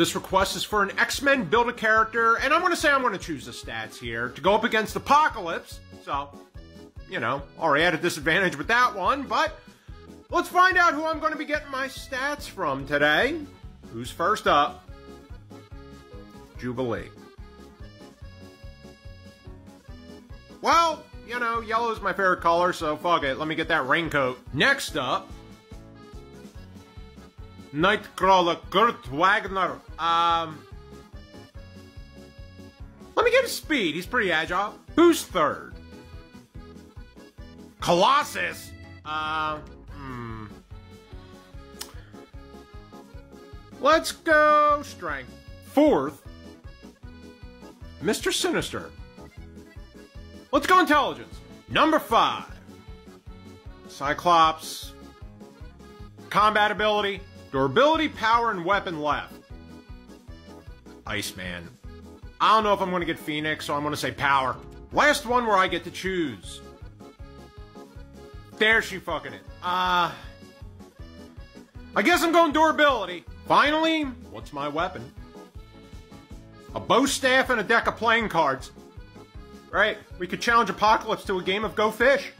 This request is for an X-Men build a character, and I'm going to say I'm going to choose the stats here to go up against Apocalypse. So, you know, already at a disadvantage with that one, but let's find out who I'm going to be getting my stats from today. Who's first up? Jubilee. Well, you know, yellow is my favorite color, so fuck it. Let me get that raincoat. Next up, Nightcrawler Kurt Wagner. Um, let me get his speed. He's pretty agile. Who's third? Colossus. Uh, hmm. Let's go strength. Fourth, Mr. Sinister. Let's go intelligence. Number five, Cyclops. Combat ability, durability, power, and weapon left. Iceman. I don't know if I'm going to get Phoenix, so I'm going to say power. Last one where I get to choose. There she fucking it. Uh, I guess I'm going durability. Finally, what's my weapon? A bow staff and a deck of playing cards. Right, we could challenge Apocalypse to a game of Go Fish.